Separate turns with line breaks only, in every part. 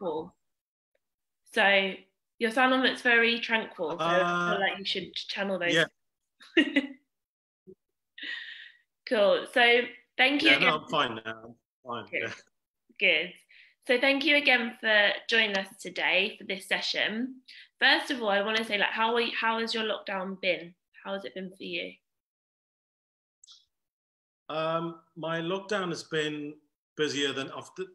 tranquil. So your salon looks very tranquil. So uh, I feel like you should channel those.
Yeah.
cool. So thank you.
Yeah, no, I'm fine now. I'm fine.
Good.
Yeah.
Good. So thank you again for joining us today for this session. First of all, I want to say like how are you, how has your lockdown been? How has it been for you?
Um, my lockdown has been busier than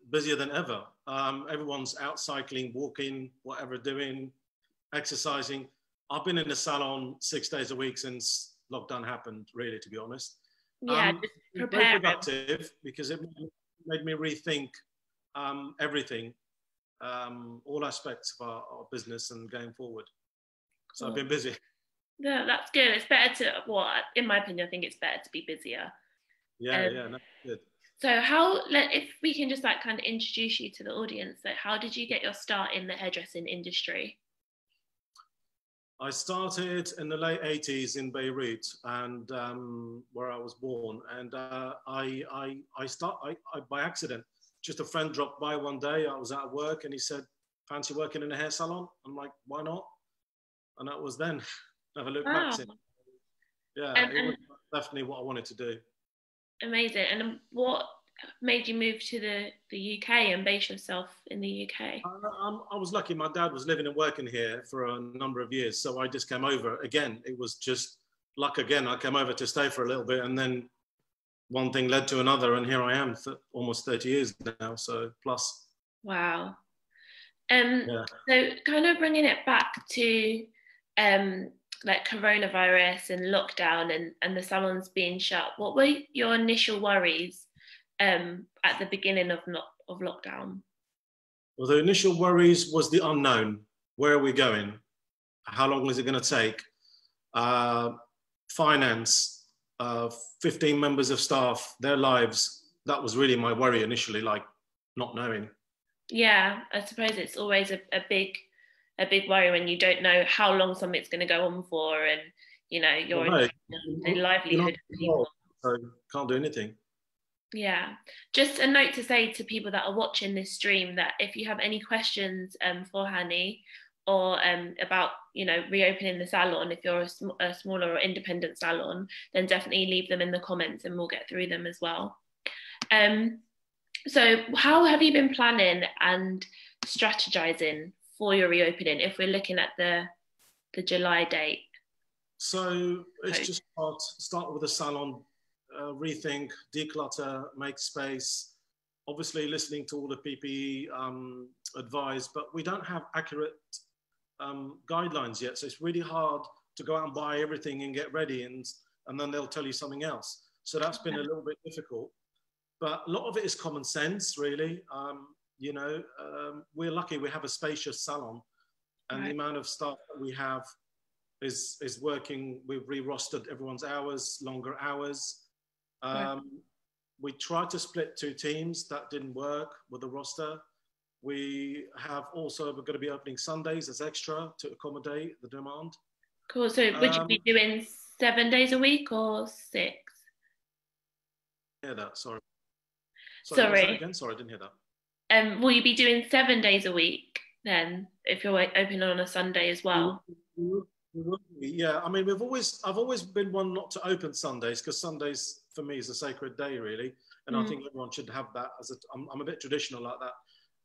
busier than ever. Um, everyone's out cycling, walking, whatever, doing, exercising. I've been in the salon six days a week since lockdown happened. Really, to be honest.
Yeah, um, just Very
productive because it made me rethink um, everything, um, all aspects of our, our, business and going forward. So cool. I've been busy.
Yeah, that's good. It's better to, well, in my opinion, I think it's better to be busier.
Yeah, um, yeah, no, good.
So how, if we can just like kind of introduce you to the audience, like how did you get your start in the hairdressing industry?
I started in the late 80s in Beirut and um, where I was born. And uh, I, I, I start I, I, by accident just a friend dropped by one day. I was at work and he said, fancy working in a hair salon? I'm like, why not? And that was then. Never looked wow. back since. Yeah, and, it was definitely what I wanted to do.
Amazing. And what made you move to the, the UK and base yourself in the UK?
I, I was lucky. My dad was living and working here for a number of years. So I just came over. Again, it was just luck again. I came over to stay for a little bit and then one thing led to another, and here I am, th- almost 30 years now. So plus.
Wow. Um, yeah. So kind of bringing it back to um, like coronavirus and lockdown and, and the salons being shut, what were your initial worries um, at the beginning of, not, of lockdown?
Well, the initial worries was the unknown. Where are we going? How long is it going to take? Uh, finance, uh, 15 members of staff, their lives, that was really my worry initially, like not knowing.
Yeah, I suppose it's always a, a big a big worry when you don't know how long something's going to go on for and you know your well, no, livelihood.
So can't do anything.
Yeah, just a note to say to people that are watching this stream that if you have any questions um, for Hani or um, about you know reopening the salon if you're a, sm- a, smaller or independent salon then definitely leave them in the comments and we'll get through them as well. Um, so how have you been planning and strategizing for your reopening if we're looking at the the july date?
So it's just start, start with a salon uh, rethink declutter make space obviously listening to all the ppe um, advice but we don't have accurate um, guidelines yet. So it's really hard to go out and buy everything and get ready, and and then they'll tell you something else. So that's been a little bit difficult. But a lot of it is common sense, really. Um, you know, um, we're lucky we have a spacious salon, and right. the amount of staff that we have is is working. We've re-rostered everyone's hours, longer hours. Um, We tried to split two teams. That didn't work with the roster. We have also, we're going to be opening Sundays as extra to accommodate the demand.
Cool. So would um, you be um, doing seven days a week or six?
Yeah, that. Sorry.
Sorry. sorry.
again? Sorry, I didn't hear that.
Um, will you be doing seven days a week then, if you're open on a Sunday as well?
Yeah, I mean, we've always, I've always been one not to open Sundays because Sundays for me is a sacred day, really, and mm. I think everyone should have that as a. I'm, I'm a bit traditional like that.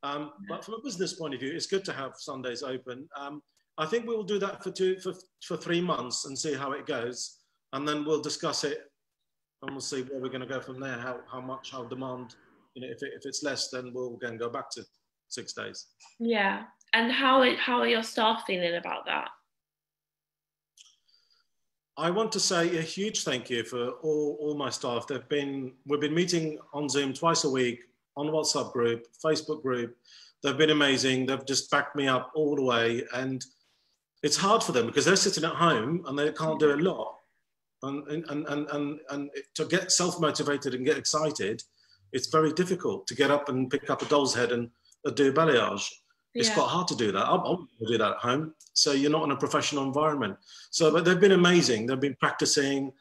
Um, but from a business point of view, it's good to have Sundays open. Um, I think we will do that for two for, for three months and see how it goes, and then we'll discuss it, and we'll see where we're going to go from there. How how much how demand, you know, if it, if it's less, then we'll again go back to six days.
Yeah, and how how are your staff feeling about that?
I want to say a huge thank you for all, all my staff. They've been we've been meeting on Zoom twice a week on WhatsApp group, Facebook group. They've been amazing. They've just backed me up all the way. And it's hard for them because they're sitting at home and they can't do a lot. And, and, and, and, and to get self-motivated and get excited, it's very difficult to get up and pick up a doll's head and uh, do balayage. It's yeah. quite hard to do that. I will do that at home. So you're not in a professional environment. So, but they've been amazing. They've been practicing.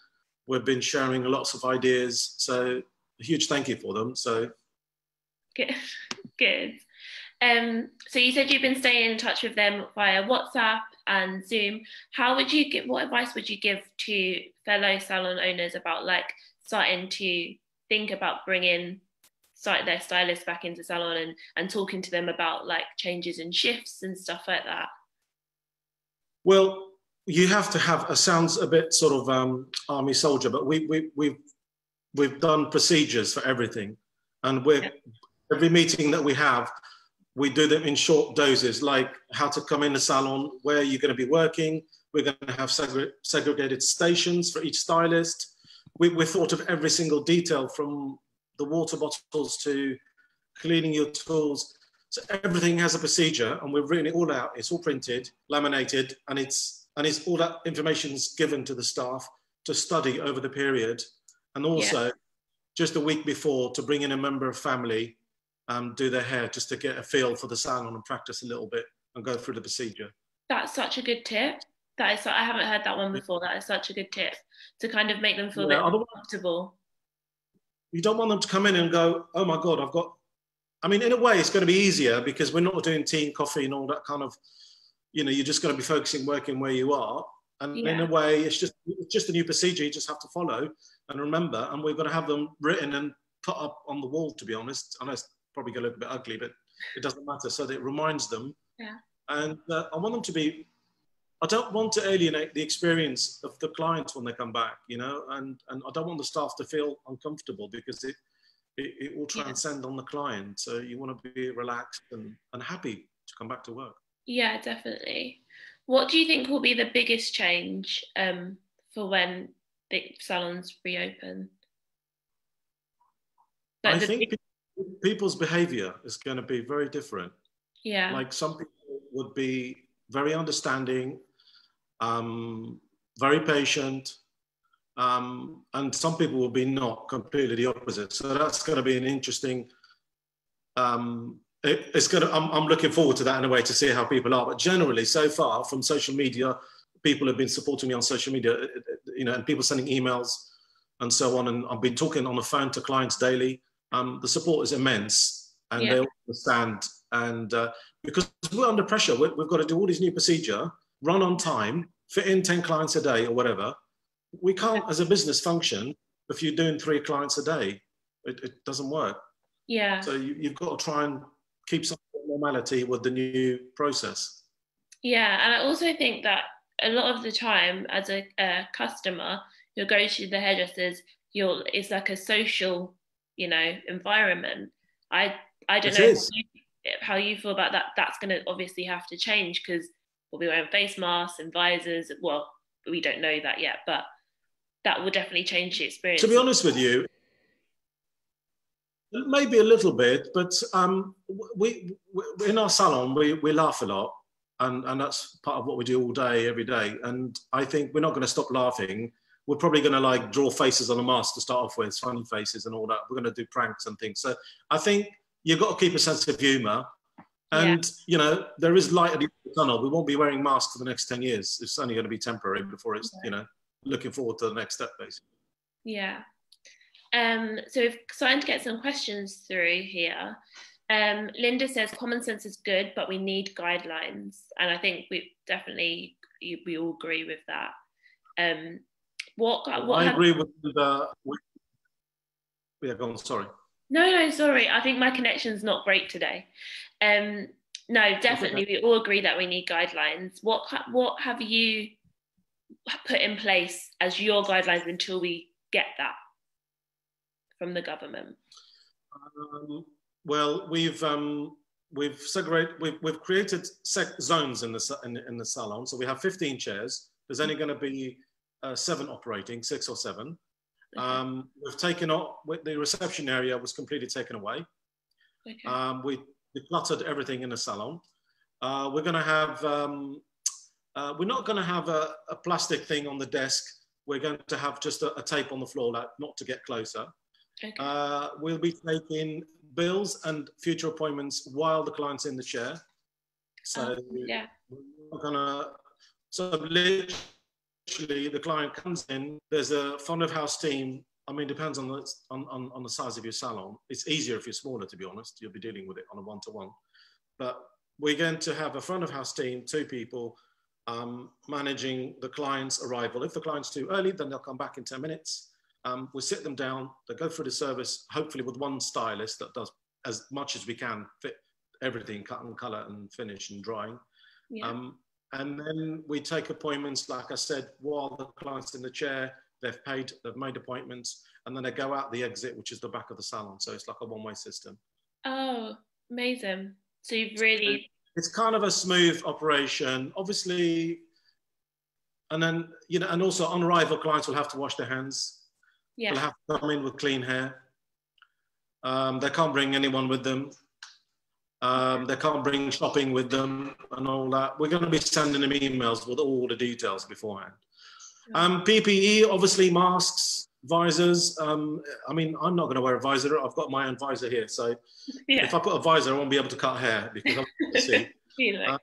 We've been sharing lots of ideas. So a huge thank you for them. So
Good. Good. Um, so you said you've been staying in touch with them via WhatsApp and Zoom. How would you give? What advice would you give to fellow salon owners about like starting to think about bringing their stylists back into salon and and talking to them about like changes and shifts and stuff like that?
Well, you have to have. It sounds a bit sort of um, army soldier, but we we we've we've done procedures for everything, and we're yeah. every meeting that we have we do them in short doses, like how to come in the salon, where you're going to be working. We're going to have segre segregated stations for each stylist. We, we thought of every single detail from the water bottles to cleaning your tools. So everything has a procedure, and we've written it all out. It's all printed, laminated, and it's and it's all that information is given to the staff to study over the period, and also yeah. just a week before to bring in a member of family um, do their hair just to get a feel for the salon and practice a little bit and go through the procedure.
That's such a good tip. That is, I haven't heard that one before. That is such a good tip to kind of make them feel yeah, a bit comfortable.
You don't want them to come in and go, "Oh my god, I've got." I mean, in a way, it's going to be easier because we're not doing tea and coffee and all that kind of. You know, you're just going to be focusing working where you are, and yeah. in a way, it's just it's just a new procedure. You just have to follow and remember, and we're going to have them written and put up on the wall. To be honest, I know it's probably going to look a bit ugly, but it doesn't matter. So that it reminds them.
Yeah.
And uh, I want them to be. I don't want to alienate the experience of the clients when they come back, you know, and and I don't want the staff to feel uncomfortable because it it, it will transcend on the client. So you want to be relaxed and, and happy to come back to work.
Yeah, definitely. What do you think will be the biggest change um, for when the salons reopen?
Like I think people's behavior is going to be very different.
Yeah.
Like some people would be very understanding, um, very patient, um, and some people will be not completely the opposite. So that's going to be an interesting. Um, it, it's going to. I'm, I'm looking forward to that in a way to see how people are. But generally, so far from social media, people have been supporting me on social media. You know, and people sending emails and so on. And I've been talking on the phone to clients daily um, the support is immense and yeah. they understand. And uh, because we're under pressure, we have got to do all these new procedure, run on time, fit in 10 clients a day or whatever. We can't, as a business, function if you're doing three clients a day. It, it doesn't work.
Yeah.
So you, you've got to try and keep some normality with the new process.
Yeah, and I also think that a lot of the time, as a, a customer, you'll go to the hairdressers. You'll it's like a social you know environment i i don't it know how you, how you, feel about that that's going to obviously have to change because we'll be wearing face masks and visors well we don't know that yet but that will definitely change the experience
to be honest with you maybe a little bit but um, we, we in our salon we, we laugh a lot and, and that's part of what we do all day every day and i think we're not going to stop laughing we're probably going to like draw faces on a mask to start off with, funny faces and all that. We're going to do pranks and things. So I think you've got to keep a sense of humour. And, yeah. you know, there is light at the, the tunnel. We won't be wearing masks for the next 10 years. It's only going to be temporary before it's, you know, looking forward to the next step, basically.
Yeah. Um, so we've starting to get some questions through here. Um, Linda says common sense is good, but we need guidelines. And I think we definitely, we all agree with that. Um, what? what
I have... agree with the. With, yeah, go on. Sorry.
No, no, sorry. I think my connection's not great today. Um, no, definitely, we all agree that we need guidelines. What what have you put in place as your guidelines until we get that from the government?
Um, well, we've um, we've segregated we've, we've created zones in the in, in the salon. So we have 15 chairs. There's only going to be uh, seven operating, six or seven. Um, we've taken off, with the reception area was completely taken away. Okay. Um, we decluttered everything in the salon. Uh, we're going to have, um, uh, we're not going to have a, a, plastic thing on the desk. We're going to have just a, a tape on the floor, like not to get closer. Okay. Uh, we'll be taking bills and future appointments while the client's in the chair. So
oh, yeah.
we're going to, so literally the client comes in, there's a front of house team. I mean, depends on the, on, on, on the size of your salon. It's easier if you're smaller, to be honest. You'll be dealing with it on a one to one. but we're going to have a front of house team, two people, um, managing the client's arrival. If the client's too early, then they'll come back in 10 minutes. Um, we sit them down, they go through the service, hopefully with one stylist that does as much as we can fit everything, cut and color and finish and drying. Yeah. Um, and then we take appointments, like I said, while the client's in the chair, they've paid, they've made appointments, and then they go out the exit, which is the back of the salon. So it's like a one-way system.
Oh, amazing. So you've really
it's kind of a smooth operation. Obviously, and then you know, and also on arrival, clients will have to wash their hands. Yeah. They'll have to come in with clean hair. Um, they can't bring anyone with them. Um, they can't bring shopping with them and all that. We're going to be sending them emails with all the details beforehand. Um, PPE, obviously masks, visors. Um, I mean, I'm not going to wear a visor. I've got my own visor here. So yeah. if I put a visor, I won't be able to cut hair because I'm see. um,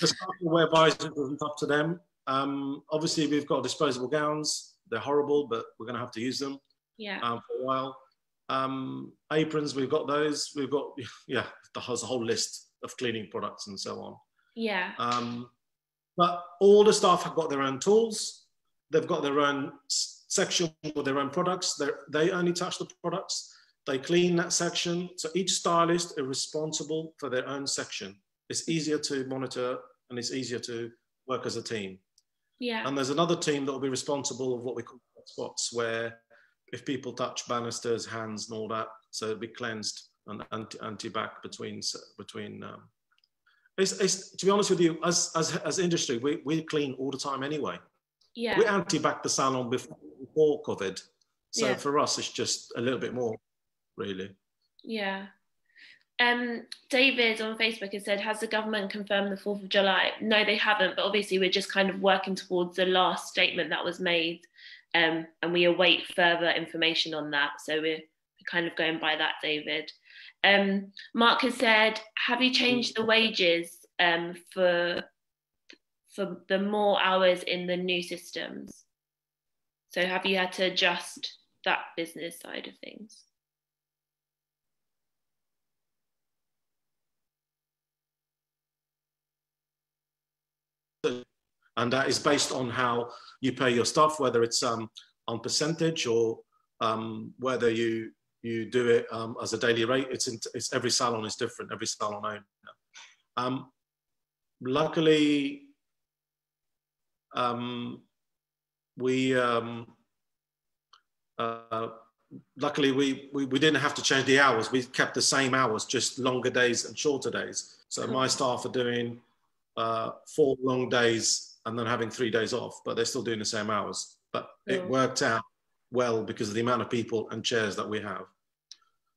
the staff will wear visors isn't up to them. Um, obviously, we've got disposable gowns. They're horrible, but we're going to have to use them
yeah.
um, for a while. Um, aprons, we've got those. We've got, yeah, there's a whole list of cleaning products and so on.
Yeah.
Um, but all the staff have got their own tools. They've got their own section with their own products. They're, they only touch the products. They clean that section. So each stylist is responsible for their own section. It's easier to monitor and it's easier to work as a team.
Yeah.
And there's another team that will be responsible of what we call spots, where if people touch banisters, hands, and all that, so it'll be cleansed and anti, anti-bac between between. Um, it's, it's, to be honest with you, as as as industry, we we clean all the time anyway.
Yeah.
We anti-bac the salon before before COVID. So yeah. for us, it's just a little bit more, really.
Yeah. Um, David on Facebook has said, has the government confirmed the 4th of July? No, they haven't, but obviously we're just kind of working towards the last statement that was made um, and we await further information on that. So we're, kind of going by that, David. Um, Mark has said, have you changed the wages um, for, for the more hours in the new systems? So have you had to adjust that business side of things?
And that is based on how you pay your staff, whether it's um, on percentage or um, whether you you do it um, as a daily rate. It's, in, it's every salon is different. Every salon owner. Um, luckily, um, we um, uh, luckily we, we, we didn't have to change the hours. We kept the same hours, just longer days and shorter days. So my staff are doing uh, four long days and then having three days off, but they're still doing the same hours. But yeah. it worked out well because of the amount of people and chairs that we have.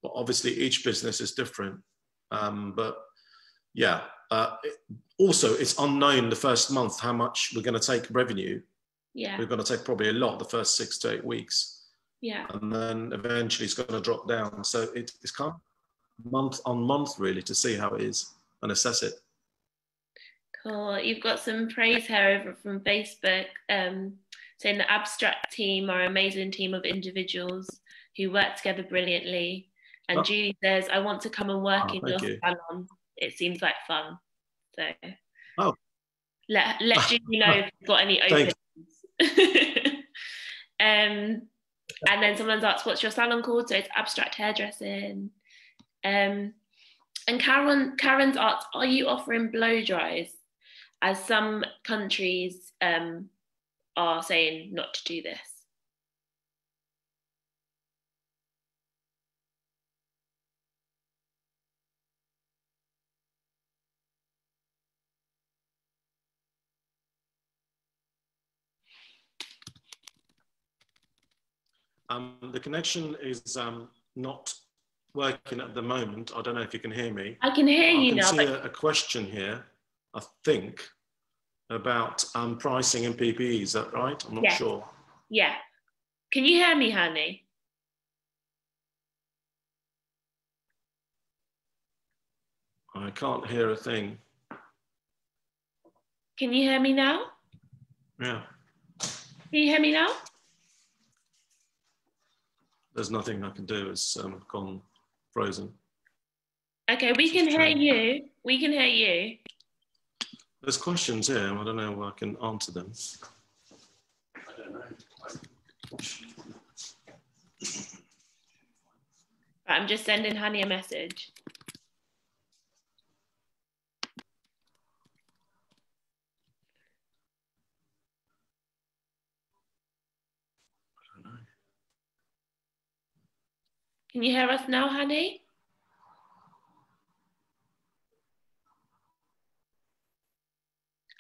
But obviously, each business is different. Um, but yeah, uh, it, also it's unknown the first month how much we're going to take revenue.
Yeah,
we're going to take probably a lot the first six to eight weeks.
Yeah.
And then eventually it's going to drop down. So it, it's kind of month on month really to see how it is and assess it.
Cool. You've got some praise here over from Facebook um, saying the abstract team are an amazing team of individuals who work together brilliantly. And oh. Julie says, I want to come and work oh, in your you. salon. It seems like fun. So
oh.
let, let Julie know if you've got any openings. um, and then someone's asked, "What's your salon called?" So it's abstract hairdressing. Um, and Karen, Karen's asked, "Are you offering blow dries?" As some countries um, are saying not to do this.
Um, the connection is um, not working at the moment. I don't know if you can hear me.
I can hear I you
can
now.
see but... a, a, question here, I think, about um, pricing and PPE. Is that right? I'm not sure.
Yeah. Can you hear me, Hani?
I can't hear a thing.
Can you hear me now?
Yeah.
Can you hear me now?
there's nothing I can do. It's um, gone frozen.
Okay, we can hear you. We can hear you.
There's questions here. I don't know if I can answer them. I don't know.
I'm just sending Hani a message. Can you hear us now, Hani?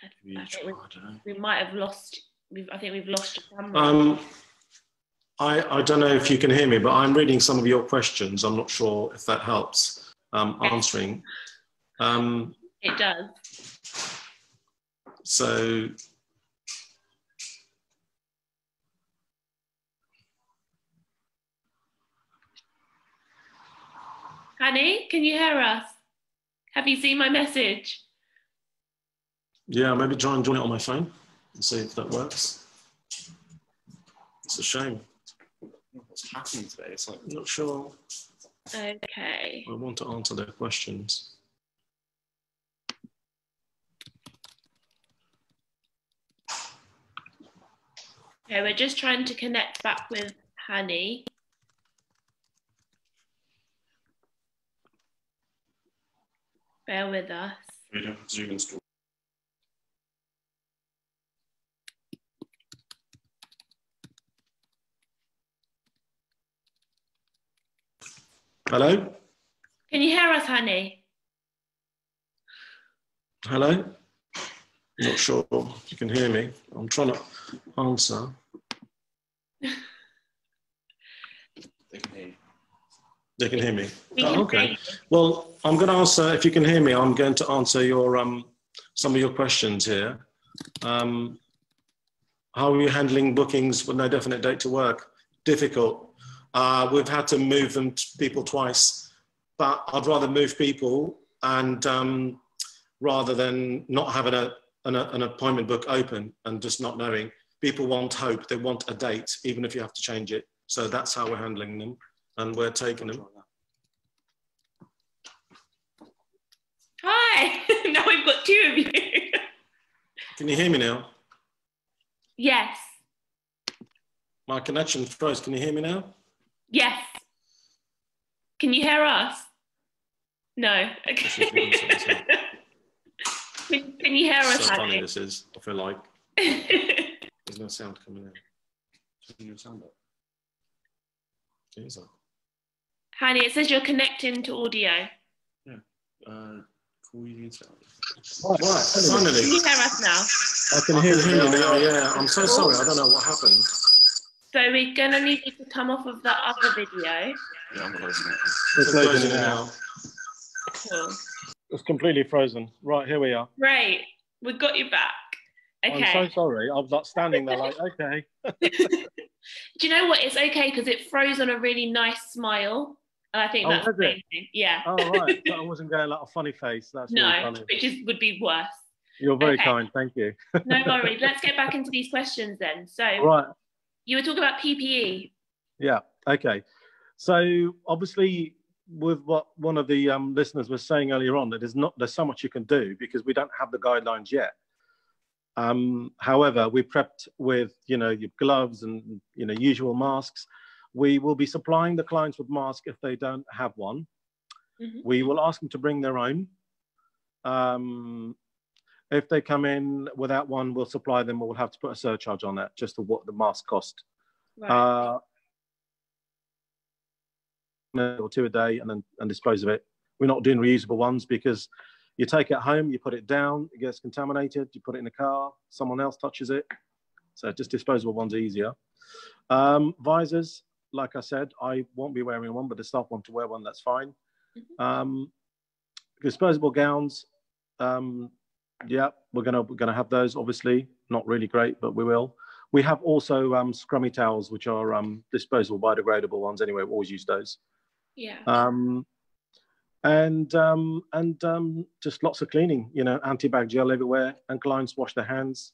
I, I think we, we, might have lost. We've, I think we've lost your camera.
Um, I, I don't know if you can hear me, but I'm reading some of your questions. I'm not sure if that helps um, answering. Um,
it does.
So
Annie, can you hear us? Have you seen my message?
Yeah, maybe try and join it on my phone and see if that works. It's a shame.
What's happening today? It's like
I'm not sure.
Okay.
I want to answer their questions.
Okay, we're just trying to connect back with Hani. Bear with us.
We don't have Zoom installed.
Hello?
Can you hear us, Hani?
Hello? Not sure if you can hear me. I'm trying to answer.
They can hear you.
They can hear me.
We
Oh, okay.
hear.
Well, I'm going to answer, if you can hear me, I'm going to answer your um, some of your questions here. Um, how are you handling bookings with no definite date to work? Difficult. Uh, we've had to move them to people twice, but I'd rather move people and um, rather than not having a, an, an appointment book open and just not knowing. People want hope. They want a date, even if you have to change it. So that's how we're handling them, and we're taking them.
Hi. now we've got two of you.
Can you hear me now?
yes.
My connection froze. Can you hear me now?
Yes. Can you hear us? No.
This is really something.
can, can you hear us,
so funny
Hani?
this is. I feel like there's no sound coming in.
Turn your sound up.
Is that?
Hani, it says you're connecting to audio.
Uh, call you into
Right,
Can you hear us now?
I can hear you now. Yeah, I'm so sorry. I don't know what happened.
So we're gonna need you to come off of that other video.
Yeah, I'm closing it.
It's closing it now.
Cool.
It's completely frozen. Right, here we are.
Great. We got you back. Okay.
I'm so sorry. I was like standing there like, okay.
Do you know what? It's okay because it froze on a really nice smile. And I think
Oh,
that's
has it?
amazing. Yeah.
Oh, right. I wasn't going like a funny face. That's really
no,
funny.
which is would be worse.
You're very
Okay.
kind. Thank you.
No worries. Let's get back into these questions then. So
Right.
You were talking about. PPE.
Yeah. Okay. So obviously, with what one of the um, listeners was saying earlier on, that there's not there's so much you can do because we don't have the guidelines yet. Um, however, we prepped with you know your gloves and you know usual masks. We will be supplying the clients with masks if they don't have one.
Mhm.
We will ask them to bring their own. Um, if they come in without one, we'll supply them. We'll have to put a surcharge on that, just to what the mask cost.
Right.
Uh, or two a day and then and dispose of it. We're not doing reusable ones because you take it home, you put it down, it gets contaminated, you put it in the car, someone else touches it. So just disposable ones are easier. Um, visors, like I said, I won't be wearing one, but the staff want to wear one, that's fine. Um, disposable gowns, um, yeah, we're gonna we're gonna have those. Obviously, not really great, but we will. We have also um, Scrummi towels, which are um, disposable, biodegradable ones. Anyway, we always use those.
yeah.
Um, and um, and um, just lots of cleaning. You know, anti-bac gel everywhere, and clients wash their hands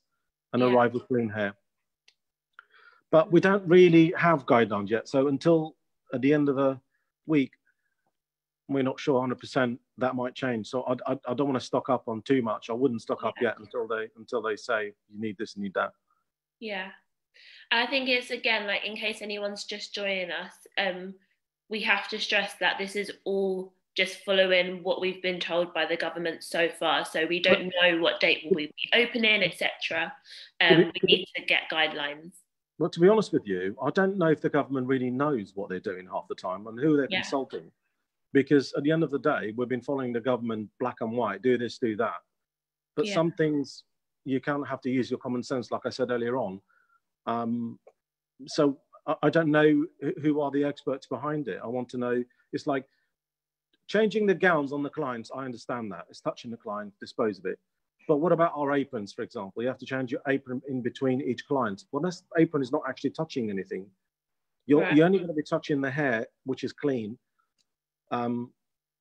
and
Yeah.
arrive with clean hair. But we don't really have guidelines yet. So until at the end of the week, we're not sure 100% that might change. So I, I, I don't want to stock up on too much. I wouldn't stock up yet until they until they say you need this and need that.
Yeah. I think it's again like in case anyone's just joining us, um, we have to stress that this is all just following what we've been told by the government so far. So we don't know what date will we be opening, etc. Um, we need to get guidelines.
well, to be honest with you, I don't know if the government really knows what they're doing half the time and who they're
Yeah.
consulting. Because at the end of the day, we've been following the government black and white, do this, do that. But
Yeah.
some things you kind of have to use your common sense, like I said earlier on. Um, so I, I don't know who- who are the experts behind it. I want to know. It's like changing the gowns on the clients. I understand that it's touching the client, dispose of it. But what about our aprons, for example? You have to change your apron in between each client. Well, this apron is not actually touching anything. You're,
Right.
you're only going to be touching the hair, which is clean. Um,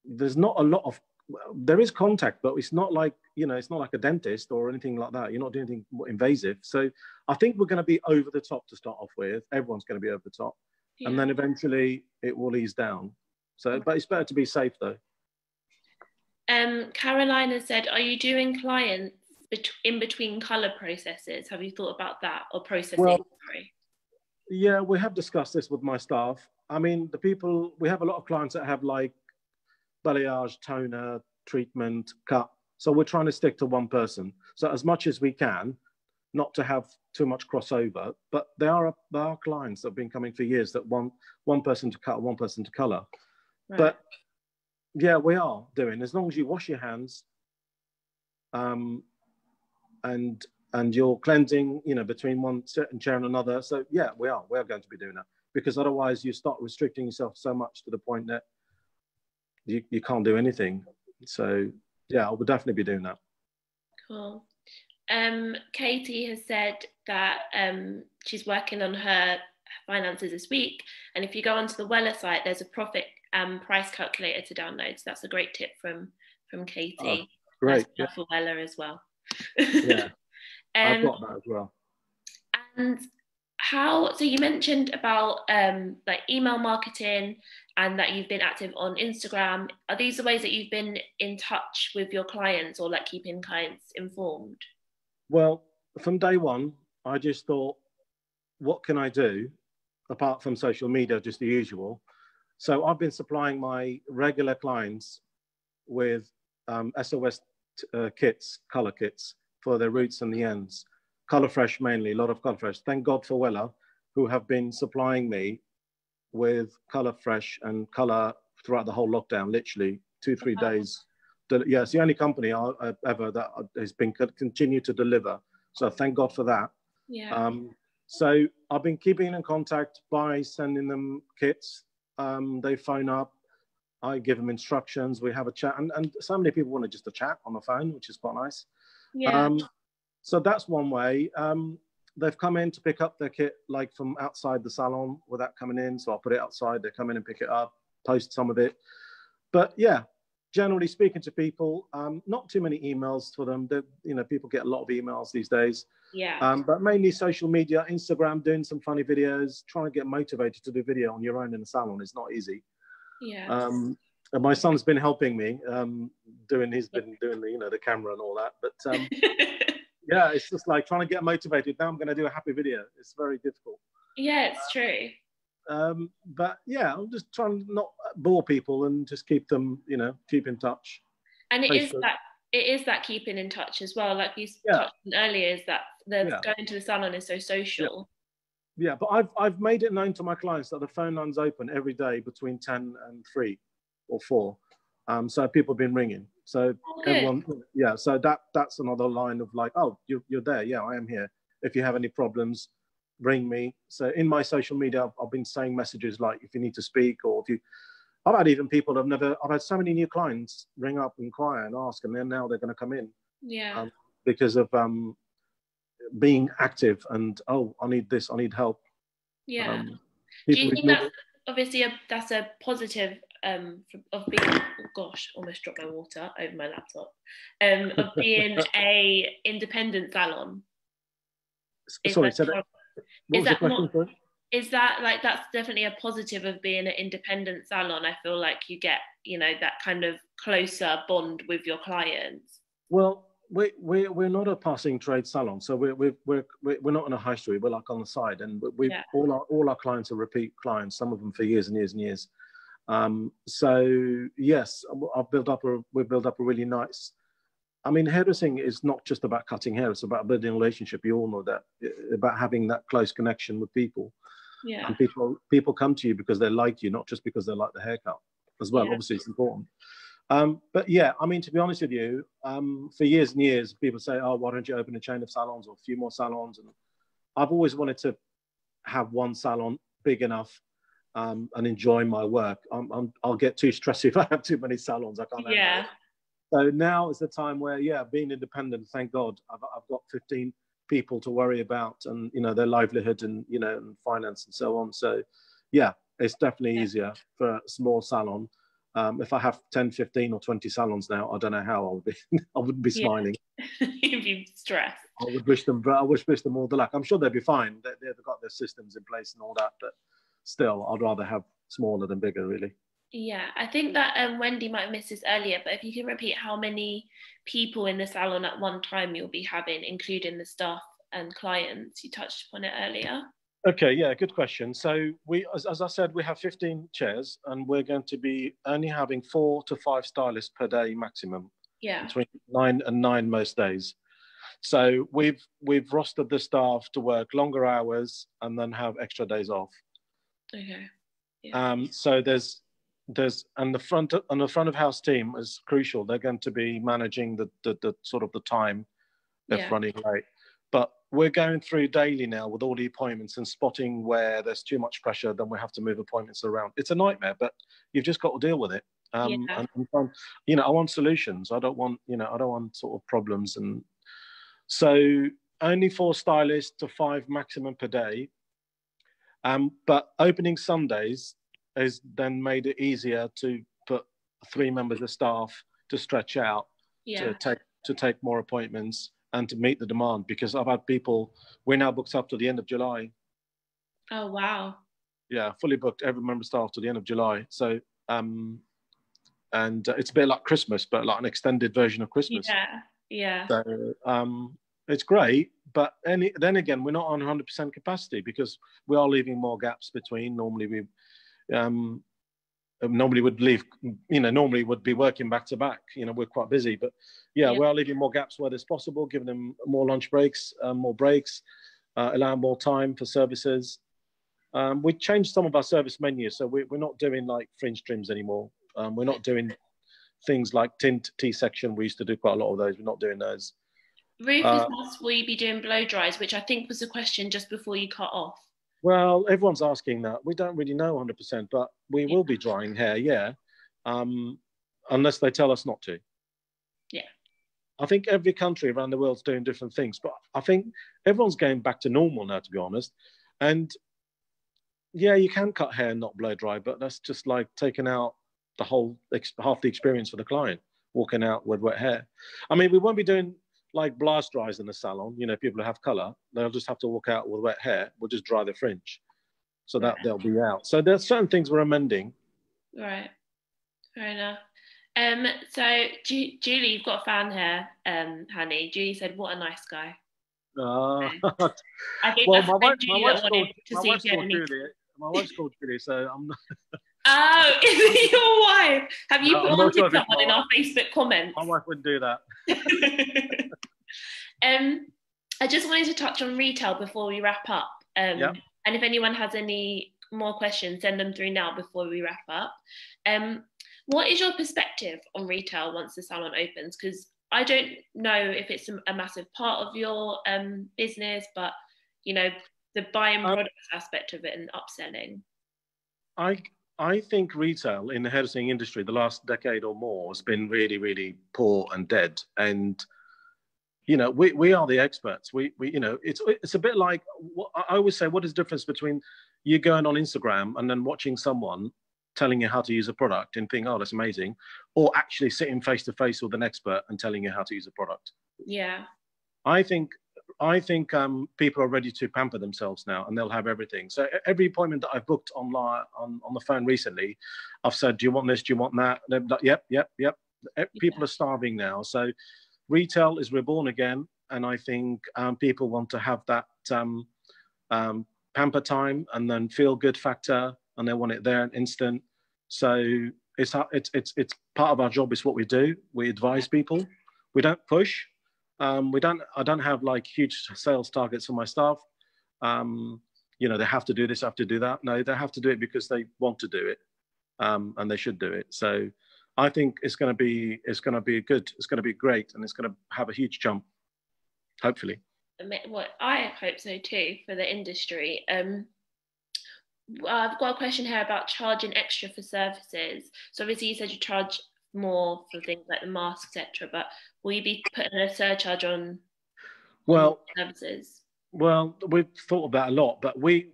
there's not a lot of, there is contact, but it's not like, you know, it's not like a dentist or anything like that. You're not doing anything invasive. So I think we're going to be over the top to start off with. Everyone's going to be over the top.
Yeah.
And then eventually it will ease down. So, but it's better to be safe though.
Um, Carolina said, "Are you doing clients in between color processes? Have you thought about that or processing?
Well-
sorry.
Yeah, we have discussed this with my staff. I mean, the people, we have a lot of clients that have like balayage, toner, treatment, cut. So we're trying to stick to one person. So as much as we can, not to have too much crossover. But there are, there are clients that have been coming for years that want one person to cut, one person to color.
Right.
But yeah, we are doing, as long as you wash your hands um, and and you're cleansing, you know, between one certain chair and another. So yeah, we are. We are going to be doing that because otherwise you start restricting yourself so much to the point that you, you can't do anything. So yeah, I would definitely be doing that.
Cool. Um, Katie has said that um, she's working on her finances this week, and if you go onto the Wella site, there's a profit um, price calculator to download. So that's a great tip from from Katie.
Oh, Great.
One for Wella as well.
Yeah, I've
um,
got that as well.
and how? So you mentioned about um, like email marketing and that you've been active on Instagram. Are these the ways that you've been in touch with your clients or like keeping clients informed?
Well, from day one, I just thought, what can I do apart from social media, just the usual? So I've been supplying my regular clients with um, SOS uh, kits, color kits for their roots and the ends. Color Fresh mainly, a lot of Color Fresh. Thank God for Wella, who have been supplying me with Color Fresh and color throughout the whole lockdown, literally two, three days. Yeah, it's the only company I, I- ever that has been co- continue to deliver. So thank God for that.
Yeah.
Um, so I've been keeping in contact by sending them kits. Um, they phone up. I give them instructions. We have a chat, and, and so many people want to just a chat on the phone, which is quite nice.
yeah.
Um, so that's one way. Um, they've come in to pick up their kit like from outside the salon without coming in. So I'll put it outside. They come in and pick it up, post some of it. But yeah, generally speaking to people, um, not too many emails for them. They, you know, people get a lot of emails these days.
yeah.
Um, but mainly social media, Instagram, doing some funny videos, trying to get motivated to do video on your own in the salon is not easy.
yeah.
Um, and my son's been helping me, um, doing he's been doing the you know the camera and all that. But um, yeah, it's just like trying to get motivated. Now I'm going to do a happy video. It's very difficult.
yeah, it's true.
Um, but yeah, I'm just trying to not bore people and just keep them, you know, keep in touch.
And it is
Facebook.
that it is that keeping in touch as well. Like you
Yeah.
touched on earlier, is that the
Yeah.
going to the salon is so social.
Yeah, but I've I've made it known to my clients that the phone line's open every day between ten and three or four. Um, so people have been ringing. So
good.
everyone, yeah. So that that's another line of like, oh, you're you're there. Yeah, I am here. If you have any problems, ring me. So in my social media, I've, I've been saying messages like, if you need to speak or if you. I've had even people that have never. I've had so many new clients ring up, inquire, and ask, and then now they're going to come in
Yeah.
um, because of um, being active and oh, I need this, I need help.
yeah.
Um,
Do you think that's obviously a, that's a positive um, of being? Oh gosh, almost dropped my water over my laptop. Um, of being a independent salon. Is
Sorry,
that pro-
What
is that
question?
not- is that like that's definitely a positive of being an independent salon i feel like you get you know that kind of closer bond with your clients
well we, we, we're not a passing trade salon so we're, we're, we're, we're not on a high street we're like on the side and we yeah. all our all our clients are repeat clients some of them for years and years and years um, so yes i've built up a we've built up a really nice I mean, hairdressing is not just about cutting hair; it's about building a relationship. You all know that about having that close connection with people.
Yeah.
And people people come to you because they like you, not just because they like the haircut as well. Yeah. Obviously, it's important. Um, but yeah, I mean, to be honest with you, um, for years and years, people say, "Oh, why don't you open a chain of salons or a few more salons?" And I've always wanted to have one salon big enough um, and enjoy my work. I'm, i will get too stressed if I have too many salons. I can't.
Yeah.
So now is the time where, yeah, being independent, thank God, I've, I've got 15 people to worry about and you know their livelihood and you know and finance and so on so yeah it's definitely easier for a small salon um, if I have 10, 15 or 20 salons now, I don't know how I would be. I wouldn't be smiling.
Yeah. You'd be stressed.
I would wish them, I would wish them all the luck. I'm sure they'd be fine. They, they've got their systems in place and all that, but still, I'd rather have smaller than bigger, really.
Yeah, I think that um, Wendy might have missed this earlier, but if you can repeat how many people in the salon at one time you'll be having, including the staff and clients, you touched upon it earlier.
Okay, yeah, good question. So we, as, as, I said, we have 15 chairs, and we're going to be only having four to five stylists per day maximum.
Yeah.
Between nine and nine most days. So we've we've rostered the staff to work longer hours and then have extra days off.
Okay.
Yeah. Um, so there's there's and the front and the front of house team is crucial. They're going to be managing the the, the sort of the time if yeah. running late. But we're going through daily now with all the appointments and spotting where there's too much pressure, then we have to move appointments around. It's a nightmare, but you've just got to deal with it. Um, yeah. and, and, you know, I want solutions. I don't want, you know, I don't want sort of problems. And so only four stylists to five maximum per day. Um, but opening Sundays has then made it easier to put three members of staff to stretch out
yeah.
to take to take more appointments and to meet the demand because I've had people, we're now booked up to the end of July.
Oh, wow.
Yeah, fully booked, every member of staff to the end of July. So, um, and uh, it's a bit like Christmas, but like an extended version of Christmas.
Yeah, yeah.
So, um, it's great, but any, then again, we're not on 100% capacity because we are leaving more gaps between. Normally, we um, normally would leave, you know, normally would be working back to back. You know, we're quite busy, but yeah, yeah. we are leaving more gaps where there's possible, giving them more lunch breaks, um, more breaks, uh, allowing more time for services. Um, we changed some of our service menus, so we, are not doing like fringe trims anymore. Um, we're not doing things like tint T section. We used to do quite a lot of those. We're not doing those.
Rufus, uh, will you be doing blow dries? Which I think was a question just before you cut off.
Well, everyone's asking that. We don't really know 100%, but we yeah. will be drying hair, yeah, um, unless they tell us not to.
Yeah.
I think every country around the world's doing different things, but I think everyone's going back to normal now, to be honest. And yeah, you can cut hair and not blow dry, but that's just like taking out the whole half the experience for the client, walking out with wet hair. I mean, we won't be doing like blast dries in the salon, you know, people who have color, they'll just have to walk out with wet hair. We'll just dry the fringe. So that they'll be out. So there's certain things we're amending.
Right. Fair enough. Um, so Ju- Julie, you've got a fan here, um, Hani. Julie said, "What a nice guy."
Uh, I think well, my wife, my wife's called, my wife's called Julie. My wife's called Julie, so I'm not.
Oh, is it your wife? Have you no, put sure someone in our Facebook comments?
My wife wouldn't do that.
Um, I just wanted to touch on retail before we wrap up. Um,
yeah.
And if anyone has any more questions, send them through now before we wrap up. Um, what is your perspective on retail once the salon opens? Because I don't know if it's a, a massive part of your um, business, but you know the buying products aspect of it and upselling.
I I think retail in the hairdressing industry the last decade or more has been really, really poor and dead. And you know, we, we are the experts. We, we you know, it's it's a bit like I always say, what is the difference between you going on Instagram and then watching someone telling you how to use a product and think, oh, that's amazing, or actually sitting face to face with an expert and telling you how to use a product.
Yeah.
I think I think um, people are ready to pamper themselves now, and they'll have everything. So every appointment that I've booked online on, on the phone recently, I've said, "Do you want this? Do you want that?" Like, yep, yep, yep. People yeah. are starving now, so retail is reborn again, and I think um, people want to have that um, um, pamper time and then feel good factor, and they want it there and instant. So it's it's it's it's part of our job. Is what we do. We advise people. We don't push um, we don't. I don't have like huge sales targets for my staff. Um, you know, they have to do this, have to do that. No, they have to do it because they want to do it, um, and they should do it. So, I think it's going to be it's going to be good. It's going to be great, and it's going to have a huge jump. Hopefully.
Well, I hope so too for the industry. Um, I've got a question here about charging extra for services. So obviously you said you charge more for things like the mask, etc. But will you be putting a surcharge on
well
services?
Well, we've thought about a lot, but we,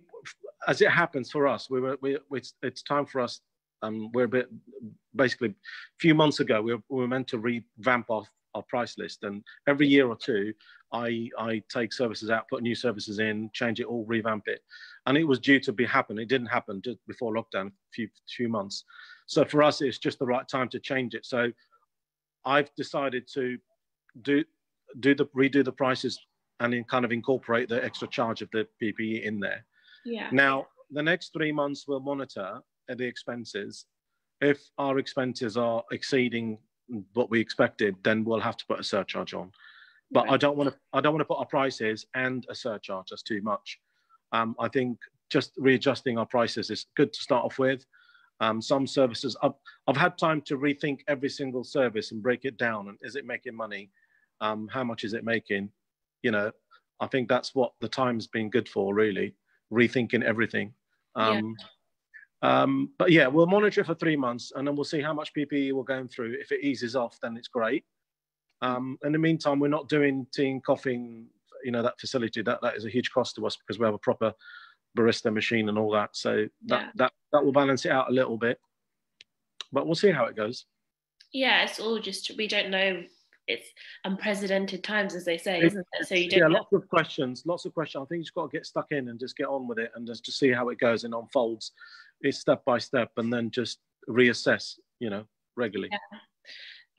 as it happens for us, we were we, it's, it's time for us. Um, we're a bit basically a few months ago we were, we were meant to revamp our our price list, and every year or two, I I take services out, put new services in, change it all, revamp it, and it was due to be happen. It didn't happen just before lockdown, a few few months. So for us, it's just the right time to change it. So I've decided to do do the redo the prices and then kind of incorporate the extra charge of the PPE in there.
Yeah.
Now the next three months we'll monitor the expenses. If our expenses are exceeding what we expected, then we'll have to put a surcharge on. But right. I don't want to. I don't want to put our prices and a surcharge. That's too much. Um, I think just readjusting our prices is good to start off with. Um, some services, I've, I've had time to rethink every single service and break it down. And is it making money? Um, how much is it making? You know, I think that's what the time's been good for, really, rethinking everything. Um, yeah. Um, but yeah, we'll monitor it for three months and then we'll see how much PPE we're going through. If it eases off, then it's great. Um, in the meantime, we're not doing tea and coughing, you know, that facility. That, that is a huge cost to us because we have a proper barista machine and all that. So that, yeah. that, that will balance it out a little bit. But we'll see how it goes.
Yeah, it's all just, we don't know. It's unprecedented times, as they say, isn't it? So you don't. Yeah,
know. lots of questions, lots of questions. I think you've got to get stuck in and just get on with it and just to see how it goes and unfolds. It's step by step and then just reassess, you know, regularly.
Yeah.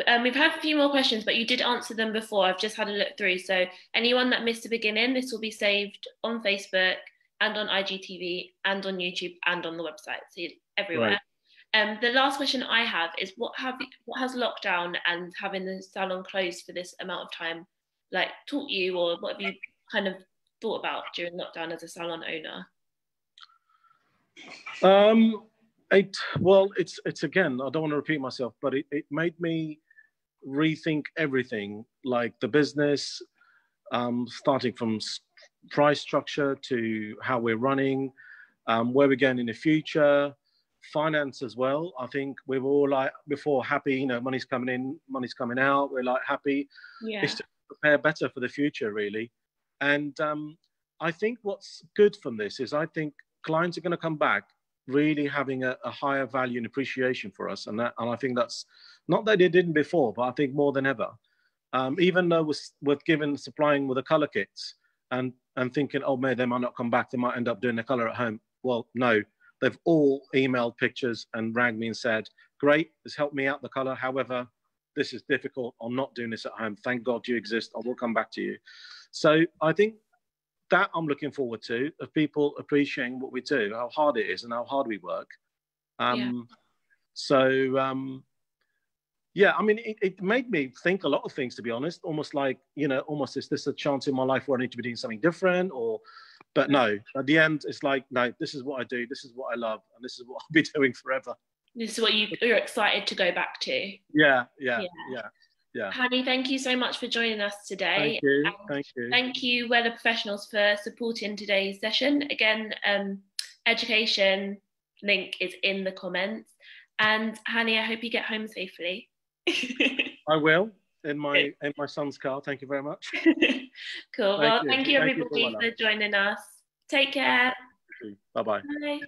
Um, we've had a few more questions, but you did answer them before. I've just had a look through. So anyone that missed the beginning, this will be saved on Facebook and on IGTV and on YouTube and on the website, so everywhere. Right. Um, the last question I have is what have what has lockdown and having the salon closed for this amount of time like taught you, or what have you kind of thought about during lockdown as a salon owner?
Um, it well, it's it's again. I don't want to repeat myself, but it, it made me rethink everything, like the business, um, starting from price structure to how we're running, um, where we're going in the future, finance as well. I think we were all like before happy, you know, money's coming in, money's coming out. We're like happy.
Yeah.
It's to prepare better for the future, really. And um, I think what's good from this is I think clients are going to come back really having a, a, higher value and appreciation for us. And that, and I think that's not that they didn't before, but I think more than ever. Um, even though we're, given supplying with the color kits, and and thinking, oh, maybe they might not come back. They might end up doing the color at home. Well, no, they've all emailed pictures and rang me and said, great, this helped me out the color. However, this is difficult. I'm not doing this at home. Thank God you exist. I will come back to you. So I think that I'm looking forward to of people appreciating what we do, how hard it is, and how hard we work. Um, yeah. So um, yeah, I mean, it, it, made me think a lot of things, to be honest. Almost like, you know, almost is this a chance in my life where I need to be doing something different? Or, but no, at the end, it's like, no, this is what I do, this is what I love, and this is what I'll be doing forever.
This is what you, you're excited to go back to.
Yeah, yeah, yeah. yeah. Yeah.
Thank you so much for joining us today.
Thank you. thank you.
Thank you, Wella Professionals, for supporting today's session. Again, um, education link is in the comments. And Hani, I hope you get home safely.
I will in my in my son's car. Thank you very much.
cool. Thank well, you. thank you everybody thank you for, for joining us. Take care.
Bye-bye.
Bye.